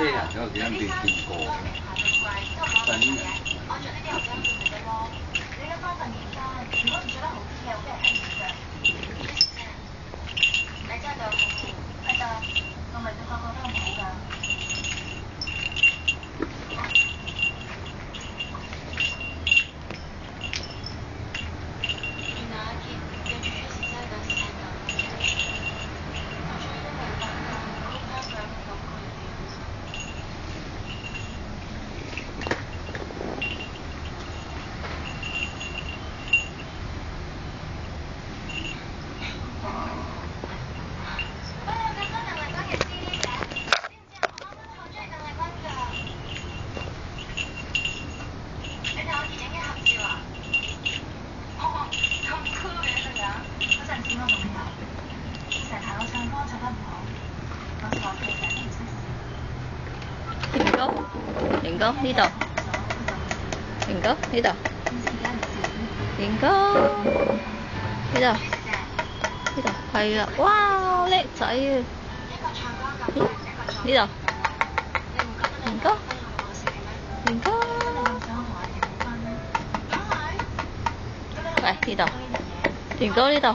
这两条好像没听过 Tengok Tengok dito Tengok dito đi Dito Dito Kaya Wow Let's say Dito Tengok Tengok Đây, đi đâu? Tiền cố đi đâu?